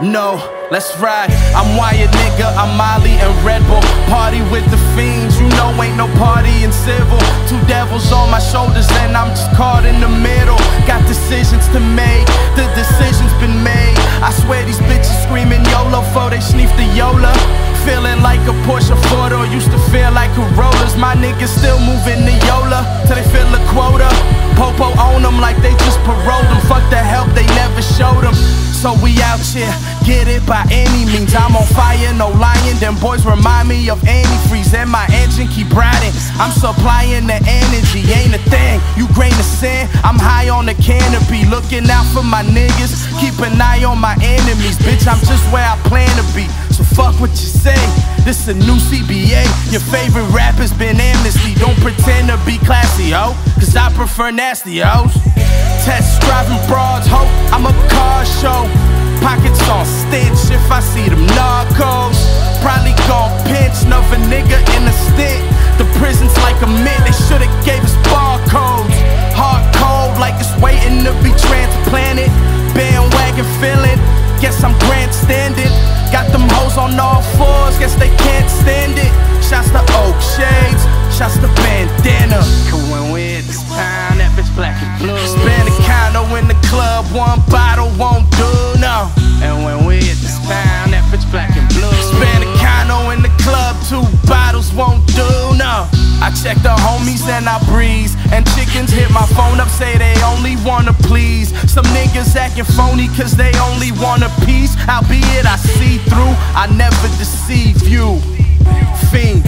No, let's ride. I'm wired, nigga. I'm Molly and Red Bull. Party with the fiends. You know, ain't no party shoulders, and I'm just caught in the middle. Got decisions to make. The decision's been made. I swear these bitches screaming YOLO for they sneak the Yola. Feeling like a Porsche Ford or used to feel like Corollas. My niggas still moving the Yola till they fill a quota. Popo own them like they just paroled them. Fuck the help they never showed them. So we out here, get it by any means. I'm on fire, no lying. Them boys remind me of antifreeze, and my engine keep riding. I'm supplying the energy, I'm high on the canopy, looking out for my niggas. Keep an eye on my enemies, bitch. I'm just where I plan to be. So fuck what you say. This is a new CBA. Your favorite rapper's been amnesty. Don't pretend to be classy, ho. Cause I prefer nasty, hoes. Test driving broads, ho. I'm a car show. Pockets on stench if I see them narcos. Probably gon' pinch another nigga in a stint. The prison's like a mint, they should've gave us barcodes. I'm grandstanding. Got them hoes on all fours, guess they can't stand it. Shouts to Oak Shades, shouts to Bandana. Cause when we hit this town, that bitch black and blue. Spend a condo in the club, one bottle won't do, no. And when we hit this town, I check the homies and I breeze. And chickens hit my phone up, say they only wanna please. Some niggas acting phony cause they only want a be Albeit I see through, I never deceive you. Fiend.